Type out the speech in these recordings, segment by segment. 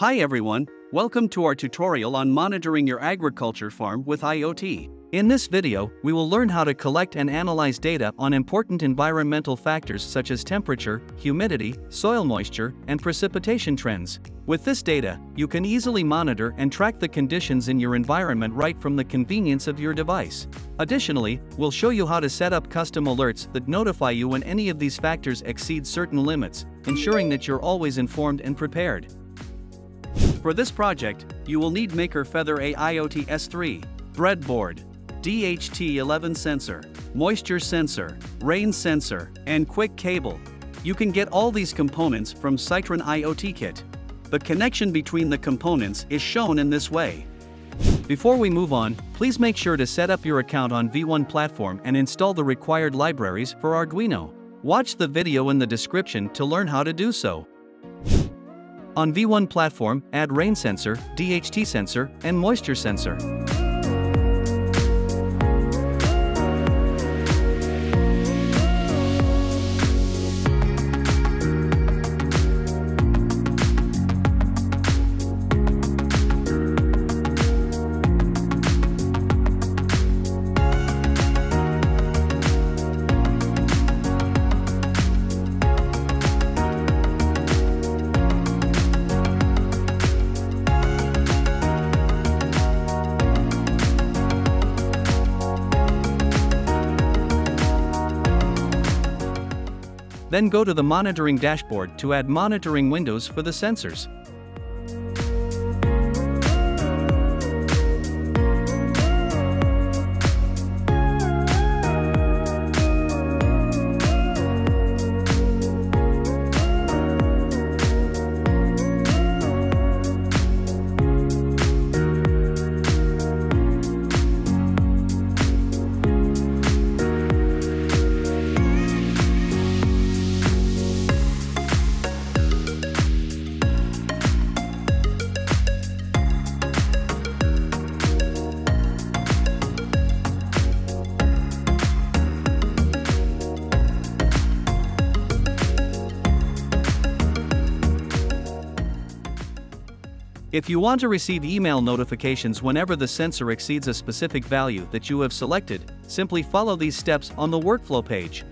Hi everyone, welcome to our tutorial on monitoring your agriculture farm with IoT. In this video, we will learn how to collect and analyze data on important environmental factors such as temperature, humidity, soil moisture, and precipitation trends. With this data, you can easily monitor and track the conditions in your environment right from the convenience of your device. Additionally, we'll show you how to set up custom alerts that notify you when any of these factors exceed certain limits, ensuring that you're always informed and prepared. For this project, you will need Maker Feather AIoT S3, breadboard, DHT11 sensor, moisture sensor, rain sensor, and Qwiic cable. You can get all these components from Cytron IoT Kit. The connection between the components is shown in this way. Before we move on, please make sure to set up your account on V-One platform and install the required libraries for Arduino. Watch the video in the description to learn how to do so. On V-One platform, add rain sensor, DHT sensor, and moisture sensor. Then go to the monitoring dashboard to add monitoring windows for the sensors. If you want to receive email notifications whenever the sensor exceeds a specific value that you have selected, simply follow these steps on the workflow page.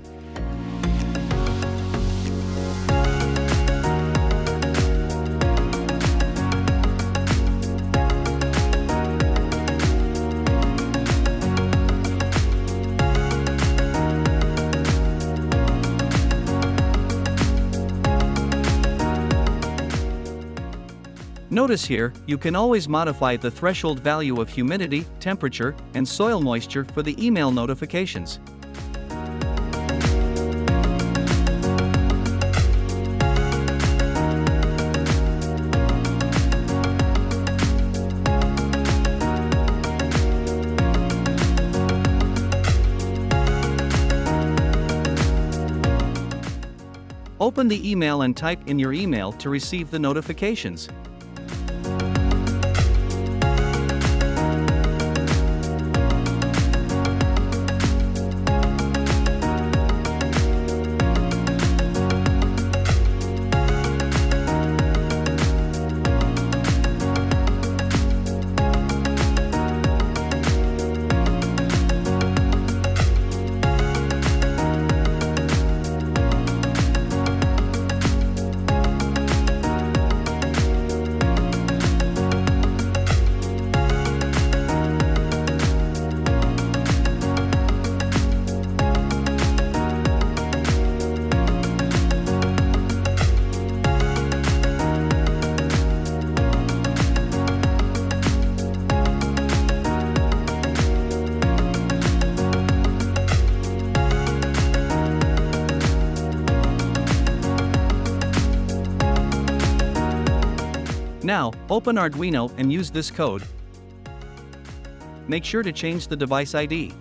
Notice here, you can always modify the threshold value of humidity, temperature, and soil moisture for the email notifications. Open the email and type in your email to receive the notifications. Now, open Arduino and use this code. Make sure to change the device ID.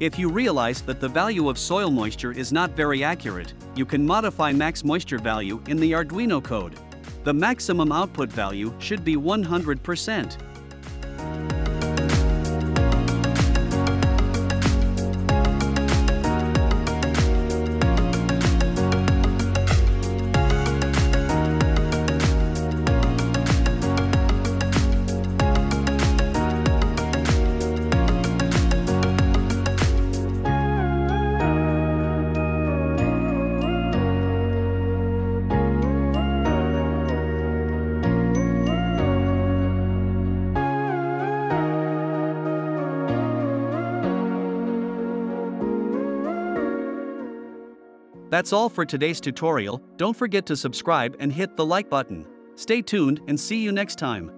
If you realize that the value of soil moisture is not very accurate, you can modify max moisture value in the Arduino code. The maximum output value should be 100%. That's all for today's tutorial, don't forget to subscribe and hit the like button. Stay tuned and see you next time.